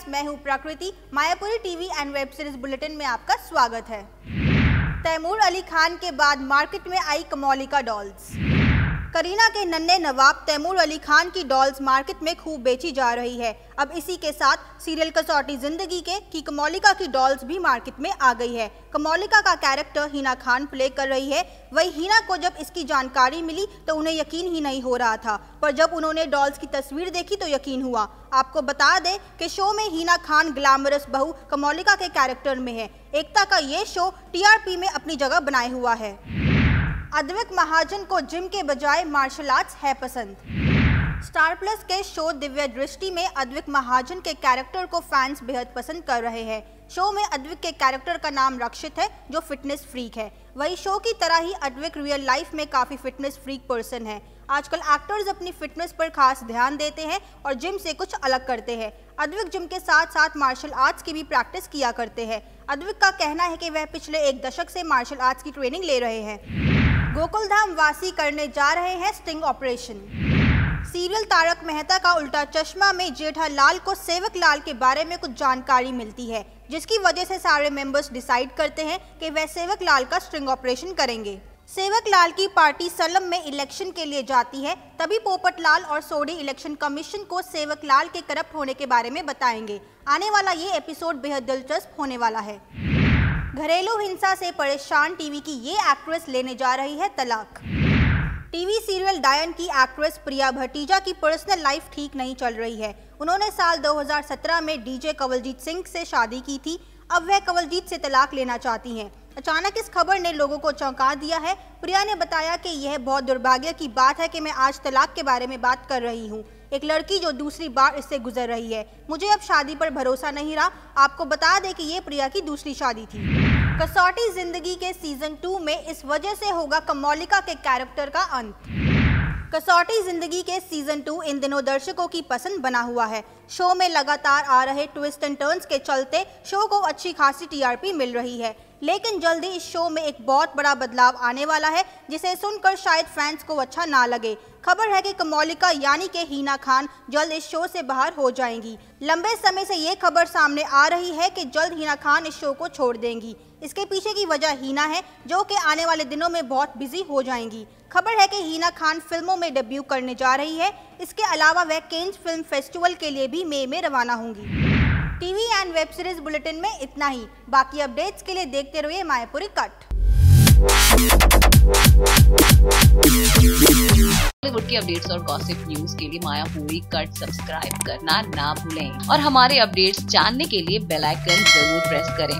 Guys मैं हूँ Prakriti, Mayapuri TV and web series bulletin में आपका स्वागत है। तैमूर अली खान के बाद मार्केट में आई कमौलिका डॉल्स। करीना के नन्हे नवाब तैमूर अली खान की डॉल्स मार्केट में खूब बेची जा रही है। अब इसी के साथ सीरियल कसौटी ज़िंदगी के की कमौलिका की डॉल्स भी मार्केट में आ गई है। कमौलिका का कैरेक्टर हिना खान प्ले कर रही है। वही हिना को जब इसकी जानकारी मिली तो उन्हें यकीन ही नहीं हो रहा था। पर जब उन्होंने डॉल्स की तस्वीर देखी तो यकीन हुआ। आपको बता दें कि शो में हिना खान ग्लैमरस बहू कमौलिका के कैरेक्टर में है। एकता का ये शो टीआरपी में अपनी जगह बनाए हुआ है। अद्विक महाजन को जिम के बजाय मार्शल आर्ट्स है पसंद। स्टार प्लस के शो दिव्य दृष्टि में अद्विक महाजन के कैरेक्टर को फैंस बेहद पसंद कर रहे हैं। शो में अद्विक के कैरेक्टर का नाम रक्षित है, जो फिटनेस फ्रीक है। वही शो की तरह ही अद्विक रियल लाइफ में काफ़ी फिटनेस फ्रीक पर्सन है। आजकल एक्टर्स अपनी फिटनेस पर खास ध्यान देते हैं और जिम से कुछ अलग करते हैं। अद्विक जिम के साथ साथ मार्शल आर्ट्स की भी प्रैक्टिस किया करते हैं। अद्विक का कहना है कि वह पिछले एक दशक से मार्शल आर्ट्स की ट्रेनिंग ले रहे हैं। गोकुलधाम वासी करने जा रहे हैं sting operation. Serial Taarak Mehta Ka Ooltah Chashmah में जेठा लाल को सेवक लाल के बारे में कुछ जानकारी मिलती है, जिसकी वजह से सारे मेंबर्स डिसाइड करते हैं कि वह सेवक लाल का स्ट्रिंग ऑपरेशन करेंगे। सेवक लाल की पार्टी सलम में इलेक्शन के लिए जाती है, तभी पोपट लाल और सोडी इलेक्शन कमीशन को सेवक लाल के करप्ट होने के बारे में बताएँगे। आने वाला ये एपिसोड बेहद दिलचस्प होने वाला है। घरेलू हिंसा से परेशान टीवी की ये एक्ट्रेस लेने जा रही है तलाक। टीवी सीरियल डायन की एक्ट्रेस प्रिया भटीजा की पर्सनल लाइफ ठीक नहीं चल रही है। उन्होंने साल 2017 में डीजे कवलजीत सिंह से शादी की थी। अब वह कवलजीत से तलाक लेना चाहती हैं। अचानक इस खबर ने लोगों को चौंका दिया है। प्रिया ने बताया कि यह बहुत दुर्भाग्य की बात है कि मैं आज तलाक के बारे में बात कर रही हूँ। एक लड़की जो दूसरी बार इससे गुजर रही है। मुझे अब शादी पर भरोसा नहीं रहा। आपको बता दें कि ये प्रिया की दूसरी शादी थी। कसौटी ज़िंदगी के सीज़न टू में इस वजह से होगा कमौलिका के कैरेक्टर का अंत। कसौटी ज़िंदगी के सीज़न टू इन दिनों दर्शकों की पसंद बना हुआ है। शो में लगातार आ रहे ट्विस्ट एंड टर्न्स के चलते शो को अच्छी खासी टीआरपी मिल रही है। लेकिन जल्दी इस शो में एक बहुत बड़ा बदलाव आने वाला है, जिसे सुनकर शायद फैंस को अच्छा ना लगे। खबर है कि कमौलिका यानी के हीना खान जल्द इस शो से बाहर हो जाएँगी। लंबे समय से ये खबर सामने आ रही है कि जल्द हीना खान इस शो को छोड़ देंगी। इसके पीछे की वजह हीना है, जो कि आने वाले दिनों में बहुत बिज़ी हो जाएँगी। खबर है कि हीना खान फ़िल्मों में डेब्यू करने जा रही है। इसके अलावा वह केंज फ़िल्म फेस्टिवल के लिए भी मई में रवाना होंगी। TV and web series bulletin में इतना ही। बाकी अपडेट्स के लिए देखते रहिए मायापुरी कट। बॉलीवुड की अपडेट्स और गॉसिप न्यूज़ के लिए मायापुरी कट सब्सक्राइब करना ना भूलें। और हमारे अपडेट्स जानने के लिए बेल आइकन ज़रूर प्रेस करें।